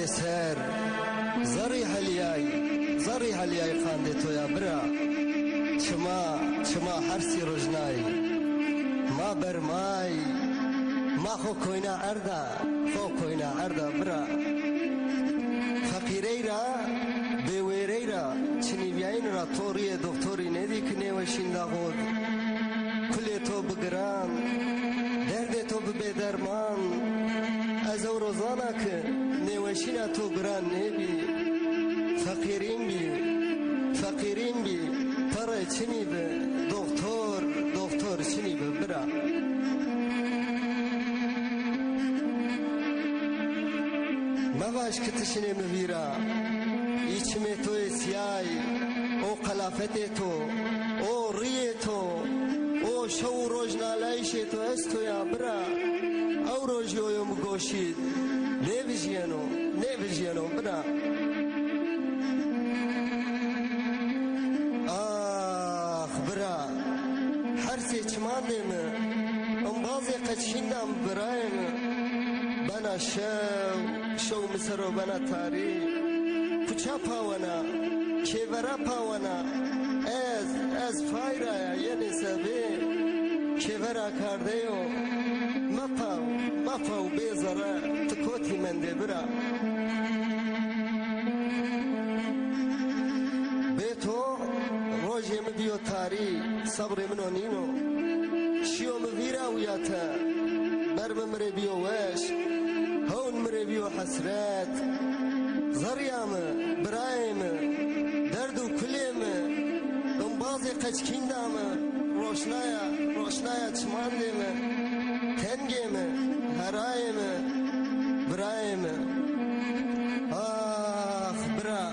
پێسەر زەڕی هەلیای زەڕی هەلیای خاندێ تۆیا برا چما چما هەرسی ڕژنایی ما بەرمای ماخۆ کۆینا ئەردا خۆ کۆینا ئەردا برا بیاین را توری دکتری ندی کنه و شینده خود کل تو بگران درد تو به درمان از او روزانا که نوشین تو گران نبی فقیرین بی فقیرین بی پر چنی به دکتر دکتر چنی به برا Mavaş kıtışını mühira, içime toy siyay, او خلافت تو او ری تو او شو روزنالایش تو است یا برا او روزیویم گوشید نویژینو نویژینو برا آخ برا هر سی چمادم ام بازی قچینم برایم بنا شو شو مصر و بنا تاری کچا پاونا کێوەرە پاوەە ئەس ئەس فایرایە یەنێ سەبێ کێوەرا کاردەیۆ مەپە مەفە و بێزەرە تکۆتی من دێبرا بێ تۆ ڕۆژێ مدیۆ تاری سەبڕێ منۆ نینۆ شیۆ مڤیرا ویاتە بەرمە مرێ بیۆ وەش هەون مرێ بیۆ حەسرەت زەڕیامە برایمە Birkaç kinda mı? Roşnaya, Roşnaya çimandi mi? Tenge mi? Haraye mi? Biraye mi? Ah bira.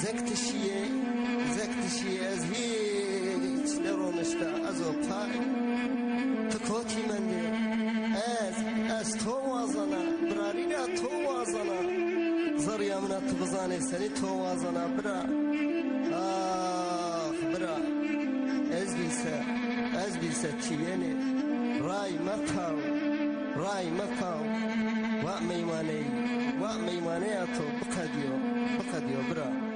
Zek tişiye, zek tişiye ez hiç ne olmuşta az o par. Tıkot imendi. Ez, ez tovazana, birarina tovazana. Zar yamına tıbızane tovazana bira. sajiyene raymataw raymataw wa maymaney wa maymaneyato baqadiyo baqadiyo bira